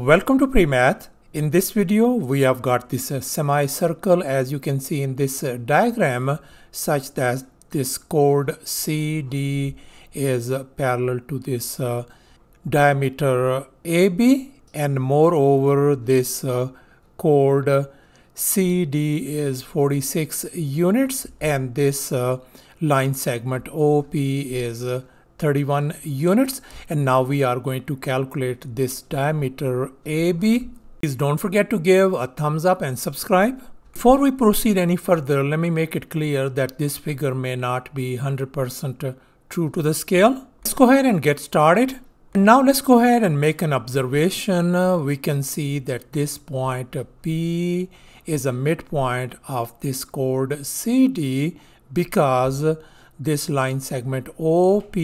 Welcome to PreMath. In this video, we have got this uh, semicircle as you can see in this uh, diagram such that this chord CD is uh, parallel to this uh, diameter AB and moreover this uh, chord CD is 46 units and this uh, line segment OP is 31 units and now we are going to calculate this diameter AB. Please don't forget to give a thumbs up and subscribe. Before we proceed any further, let me make it clear that this figure may not be 100% true to the scale. Let's go ahead and get started. Now let's go ahead and make an observation. We can see that this point P is a midpoint of this chord CD because this line segment OP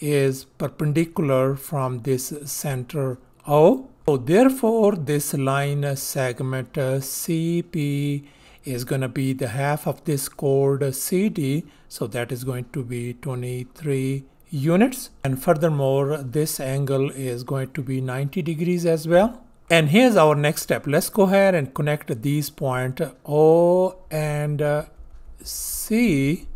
is perpendicular from this center O. So therefore this line segment uh, CP is going to be the half of this chord uh, CD. So that is going to be 23 units. And furthermore, this angle is going to be 90 degrees as well. And here's our next step. Let's go ahead and connect these points O and uh, C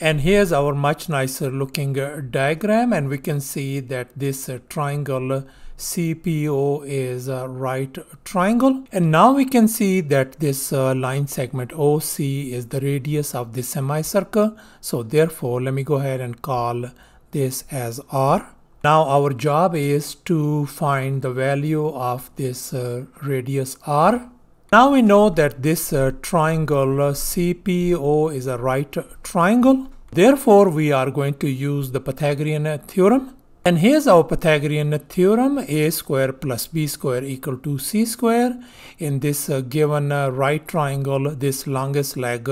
and here's our much nicer looking uh, diagram and we can see that this uh, triangle CPO is a right triangle. And now we can see that this uh, line segment OC is the radius of the semicircle. So therefore, let me go ahead and call this as R. Now our job is to find the value of this uh, radius R. Now we know that this uh, triangle uh, CPO is a right triangle. Therefore, we are going to use the Pythagorean theorem. And here's our Pythagorean theorem, a square plus b square equal to c square. In this uh, given uh, right triangle, this longest leg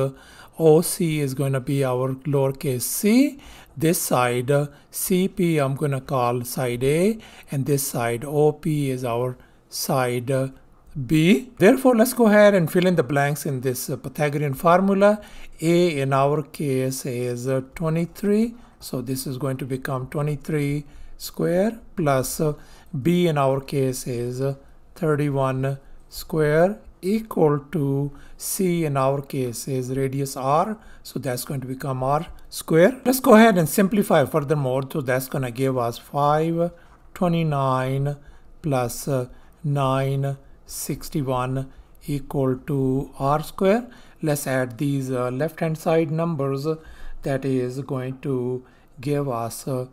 OC is going to be our lowercase c. This side uh, CP I'm going to call side A and this side OP is our side B. Therefore, let's go ahead and fill in the blanks in this uh, Pythagorean formula. A in our case is uh, 23. So this is going to become 23 square plus uh, B in our case is uh, 31 square equal to C in our case is radius R. So that's going to become R square. Let's go ahead and simplify furthermore. So that's going to give us 529 plus uh, 9 61 equal to r square. Let's add these uh, left hand side numbers. That is going to give us uh,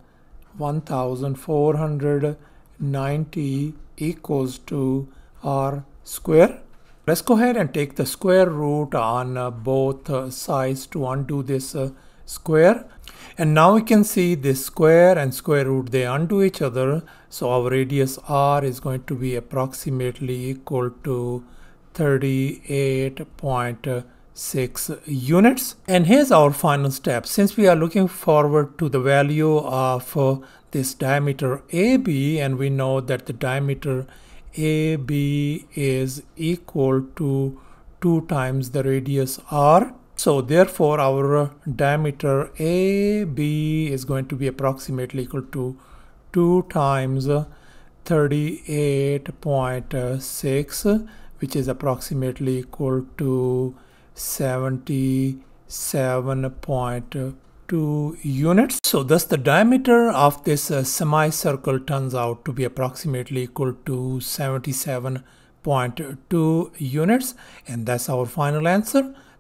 1490 equals to r square. Let's go ahead and take the square root on uh, both uh, sides to undo this square and now we can see this square and square root they undo each other. So our radius r is going to be approximately equal to 38.6 units. And here's our final step. Since we are looking forward to the value of uh, this diameter AB and we know that the diameter AB is equal to 2 times the radius r so therefore our diameter AB is going to be approximately equal to 2 times 38.6 which is approximately equal to 77.2 units. So thus the diameter of this uh, semicircle turns out to be approximately equal to 77.2 units and that's our final answer.